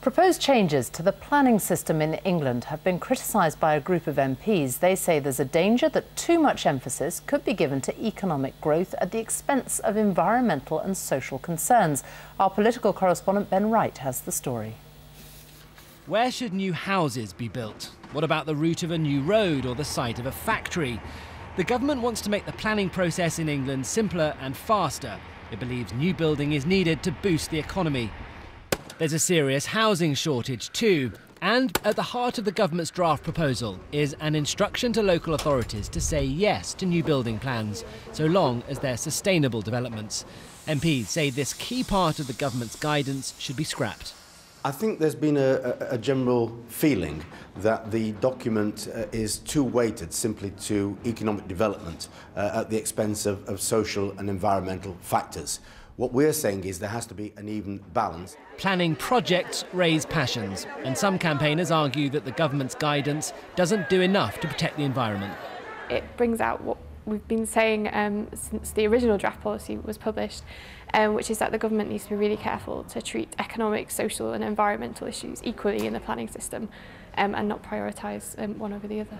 Proposed changes to the planning system in England have been criticised by a group of MPs. They say there's a danger that too much emphasis could be given to economic growth at the expense of environmental and social concerns. Our political correspondent Ben Wright has the story. Where should new houses be built? What about the route of a new road or the site of a factory? The government wants to make the planning process in England simpler and faster. It believes new building is needed to boost the economy. There's a serious housing shortage too. And at the heart of the government's draft proposal is an instruction to local authorities to say yes to new building plans, so long as they're sustainable developments. MPs say this key part of the government's guidance should be scrapped. I think there's been a, a, general feeling that the document uh, is too weighted simply to economic development uh, at the expense of, of social and environmental factors. What we're saying is there has to be an even balance. Planning projects raise passions, and some campaigners argue that the government's guidance doesn't do enough to protect the environment. It brings out what we've been saying um, since the original draft policy was published, um, which is that the government needs to be really careful to treat economic, social and environmental issues equally in the planning system um, and not prioritise um, one over the other.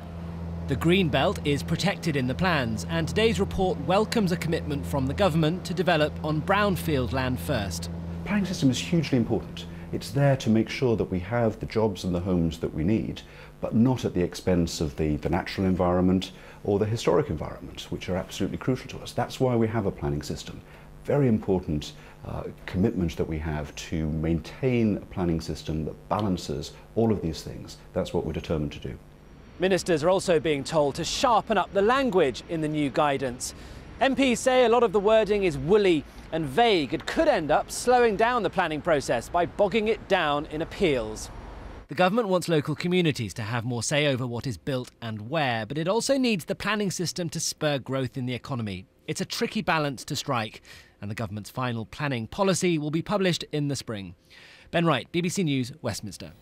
The Green Belt is protected in the plans, and today's report welcomes a commitment from the government to develop on brownfield land first. Planning system is hugely important. It's there to make sure that we have the jobs and the homes that we need, but not at the expense of the, the natural environment or the historic environment, which are absolutely crucial to us. That's why we have a planning system. Very important uh, commitment that we have to maintain a planning system that balances all of these things. That's what we're determined to do. Ministers are also being told to sharpen up the language in the new guidance. MPs say a lot of the wording is woolly and vague It could end up slowing down the planning process by bogging it down in appeals. The government wants local communities to have more say over what is built and where, but it also needs the planning system to spur growth in the economy. It's a tricky balance to strike, and the government's final planning policy will be published in the spring. Ben Wright, BBC News, Westminster.